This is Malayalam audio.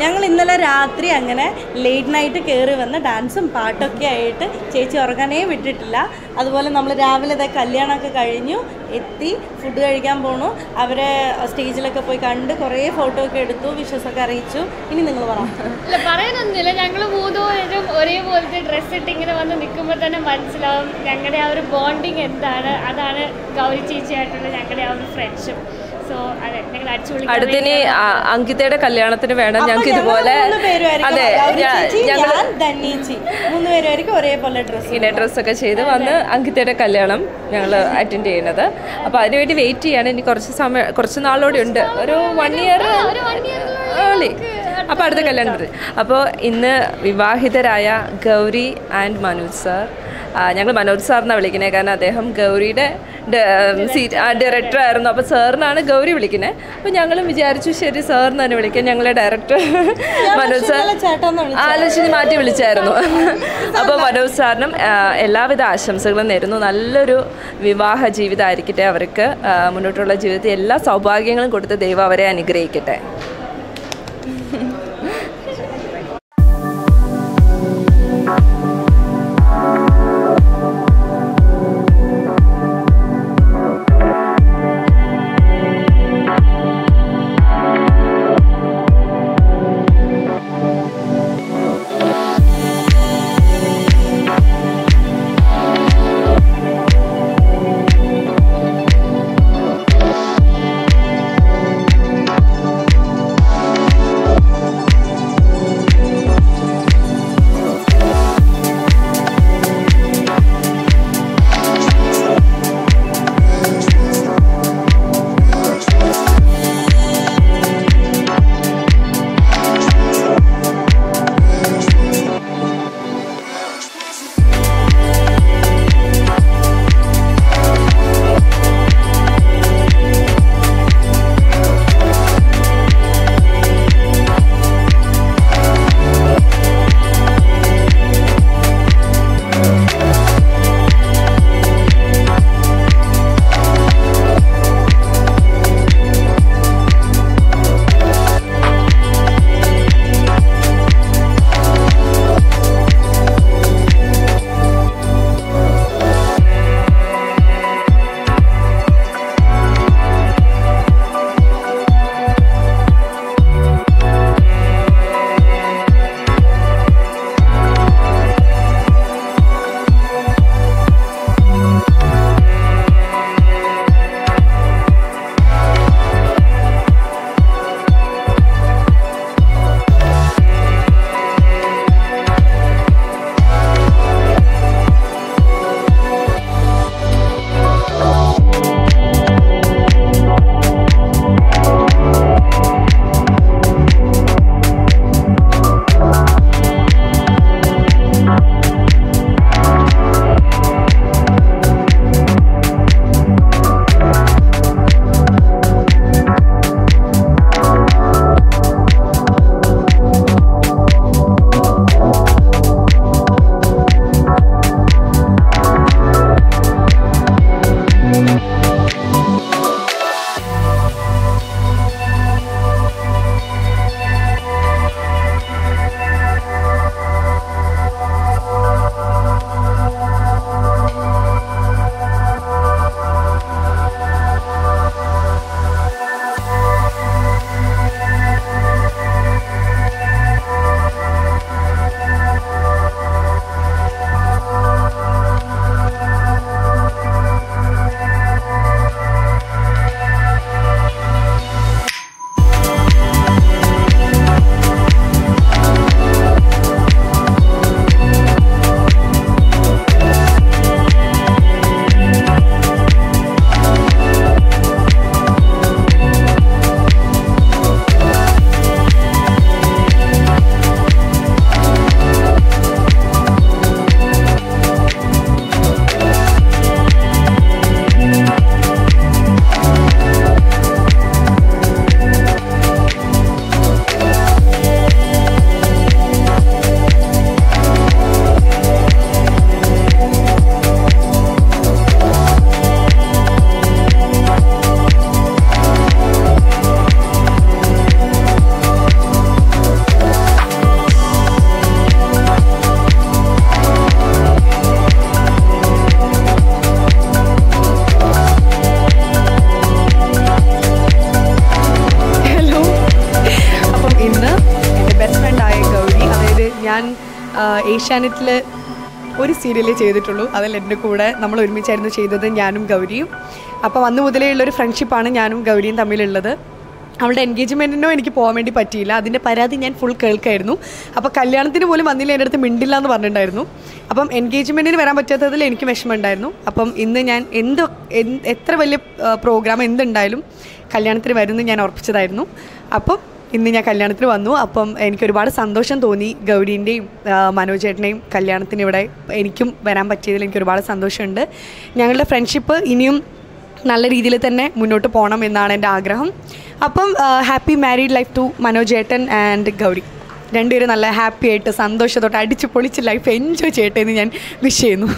ഞങ്ങൾ ഇന്നലെ രാത്രി അങ്ങനെ ലേറ്റ് നൈറ്റ് കയറി വന്ന് ഡാൻസും പാട്ടൊക്കെ ആയിട്ട് ചേച്ചി ഉറങ്ങാനേ വിട്ടിട്ടില്ല. അതുപോലെ നമ്മൾ രാവിലെ ഇതേ കല്യാണമൊക്കെ കഴിഞ്ഞു എത്തി ഫുഡ് കഴിക്കാൻ പോണു. അവരെ സ്റ്റേജിലൊക്കെ പോയി കണ്ട് കുറേ ഫോട്ടോ ഒക്കെ എടുത്തു വിശ്വസൊക്കെ അറിയിച്ചു. ഇനി നിങ്ങൾ പറയാനൊന്നുമില്ല. ഞങ്ങൾ മൂന്നുപേരും ഒരേപോലത്തെ ഡ്രസ്സ് ഇട്ട് ഇങ്ങനെ വന്ന് നിൽക്കുമ്പോൾ തന്നെ മനസ്സിലാവും ഞങ്ങളുടെ ആ ഒരു ബോണ്ടിങ് എന്താണ്. അതാണ് ഗൗരി ചേച്ചിയായിട്ടുള്ള ഞങ്ങളുടെ ആ ഒരു ഫ്രണ്ട്ഷിപ്പ് അടുത്തിനി അങ്കിതയുടെ കല്യാണത്തിന് വേണം ഞങ്ങൾക്ക് ഇതുപോലെ അതെ ഇങ്ങനെ ഡ്രസ്സൊക്കെ ചെയ്ത് വന്ന് അങ്കിതയുടെ കല്യാണം ഞങ്ങൾ അറ്റൻഡ് ചെയ്യുന്നത്. അപ്പോൾ അതിനുവേണ്ടി വെയിറ്റ് ചെയ്യാണ്. ഇനി കുറച്ച് സമയം കുറച്ച് നാളോടെ ഉണ്ട്. ഒരു വൺ ഇയർ ഏർലി അപ്പോൾ അടുത്ത കല്യാണത്തിന് അപ്പോൾ ഇന്ന് വിവാഹിതരായ ഗൗരി ആൻഡ് മനു സാർ ഞങ്ങൾ മനോജ് സാറിനാണ് വിളിക്കുന്നത് കാരണം അദ്ദേഹം ഗൗരിയുടെ സീറ്റ് ഡയറക്ടർ ആയിരുന്നു. അപ്പോൾ സാറിനാണ് ഗൗരി വിളിക്കുന്നത് അപ്പോൾ ഞങ്ങളും വിചാരിച്ചു ശരി സാറിന് തന്നെ വിളിക്കാം ഞങ്ങളെ ഡയറക്ടർ മനോജ് സാർ ആലോചിച്ച് മാറ്റി വിളിച്ചായിരുന്നു. അപ്പോൾ മനോജ് സാറിനും എല്ലാവിധ ആശംസകളും നേരുന്നു. നല്ലൊരു വിവാഹ ജീവിതമായിരിക്കട്ടെ അവർക്ക്. മുന്നോട്ടുള്ള ജീവിതത്തിൽ എല്ലാ സൗഭാഗ്യങ്ങളും കൊടുത്ത് ദൈവം അവരെ അനുഗ്രഹിക്കട്ടെ. ഞാൻ ഏഷ്യാനെറ്റിൽ ഒരു സീരിയലേ ചെയ്തിട്ടുള്ളൂ. അതിൽ എന്റെ കൂടെ നമ്മൾ ഒരുമിച്ചായിരുന്നു ചെയ്തത് ഞാനും ഗൗരിയും. അപ്പോൾ അന്ന് മുതലേ ഉള്ളൊരു ഫ്രണ്ട്ഷിപ്പാണ് ഞാനും ഗൗരിയും തമ്മിലുള്ളത്. അവളുടെ എൻഗേജ്മെന്റിനോ എനിക്ക് പോകാൻ വേണ്ടി പറ്റിയില്ല. അതിന്റെ പരാതി ഞാൻ ഫുൾ കേൾക്കായിരുന്നു. അപ്പോൾ കല്യാണത്തിന് പോലും വന്നില്ല എന്റെ അടുത്ത് മിണ്ടില്ല എന്ന് പറഞ്ഞിട്ടുണ്ടായിരുന്നു. അപ്പം എൻഗേജ്മെന്റിന് വരാൻ പറ്റാത്തതിൽ എനിക്ക് വിഷമമുണ്ടായിരുന്നു. അപ്പം ഇന്ന് ഞാൻ എന്ത് എത്ര വലിയ പ്രോഗ്രാം എന്തുണ്ടായാലും കല്യാണത്തിന് വരുമെന്ന് ഞാൻ ഉറപ്പിച്ചതായിരുന്നു. അപ്പം ഇന്ന് ഞാൻ കല്യാണത്തിന് വന്നു. അപ്പം എനിക്ക് ഒരുപാട് സന്തോഷം തോന്നി ഗൗരീന്റെയും മനോജേട്ടനെയും കല്യാണത്തിന് ഇവിടെ എനിക്കും വരാൻ പറ്റിയതിൽ എനിക്ക് ഒരുപാട് സന്തോഷമുണ്ട്. ഞങ്ങളുടെ ഫ്രണ്ട്ഷിപ്പ് ഇനിയും നല്ല രീതിയിൽ തന്നെ മുന്നോട്ട് പോകണം എന്നാണ് എന്റെ ആഗ്രഹം. അപ്പം ഹാപ്പി മാരീഡ് ലൈഫ് ടു മനോജേട്ടൻ ആൻഡ് ഗൗരി. രണ്ടുപേരും നല്ല ഹാപ്പി ആയിട്ട് സന്തോഷത്തോട്ട് അടിച്ച് പൊളിച്ച് ലൈഫ് എൻജോയ് ചെയ്യട്ടെ എന്ന് ഞാൻ വിഷ് ചെയ്യുന്നു.